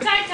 Time